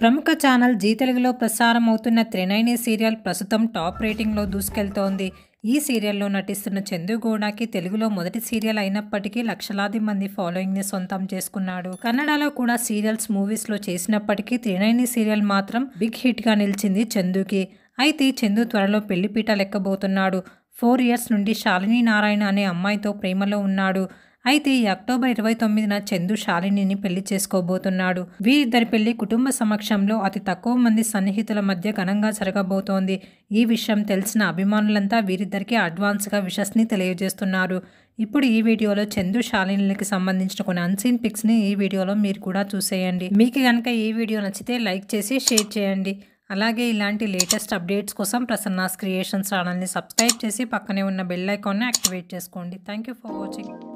ప్రముఖ channel G తెలుగులో ప్రసారం అవుతున్న త్రినైని సీరియల్ ప్రస్తుతం టాప్ రేటింగ్లో దూసుకెళ్తోంది. ఈ సీరియల్లో నటిస్తున్న చందుగౌడకి తెలుగులో మొదటి సీరియల్ అయినప్పటికీ లక్షలాది మంది ఫాలోయింగ్ని సొంతం చేసుకున్నాడు. కన్నడలో కూడా సీరియల్స్ మూవీస్లో చేసినప్పటికీ త్రినైని సీరియల్ మాత్రం బిగ్ హిట్గా నిలిచింది చందుకి. అయితే చందు త్వరలో పెళ్ళిపీట లెక్కబోతున్నాడు. ఫోర్ ఇయర్స్ నుండి శాలిని నారాయణ అనే అమ్మాయితో ప్రేమలో ఉన్నాడు. అయితే ఈ అక్టోబర్ ఇరవై తొమ్మిదిన చందు శాలినిని పెళ్ళి చేసుకోబోతున్నాడు. వీరిద్దరి పెళ్ళి కుటుంబ సమక్షంలో అతి తక్కువ మంది సన్నిహితుల మధ్య ఘనంగా జరగబోతోంది. ఈ విషయం తెలిసిన అభిమానులంతా వీరిద్దరికి అడ్వాన్స్గా విషస్ని తెలియజేస్తున్నారు. ఇప్పుడు ఈ వీడియోలో చందు శాలినికి సంబంధించిన కొన్ని అన్సీన్ పిక్స్ని ఈ వీడియోలో మీరు కూడా చూసేయండి. మీకు కనుక ఈ వీడియో నచ్చితే లైక్ చేసి షేర్ చేయండి. అలాగే ఇలాంటి లేటెస్ట్ అప్డేట్స్ కోసం ప్రసన్నాస్ క్రియేషన్స్ ఛానల్ని సబ్స్క్రైబ్ చేసి పక్కనే ఉన్న బెల్ ఐకాన్ని యాక్టివేట్ చేసుకోండి. Thank you for watching.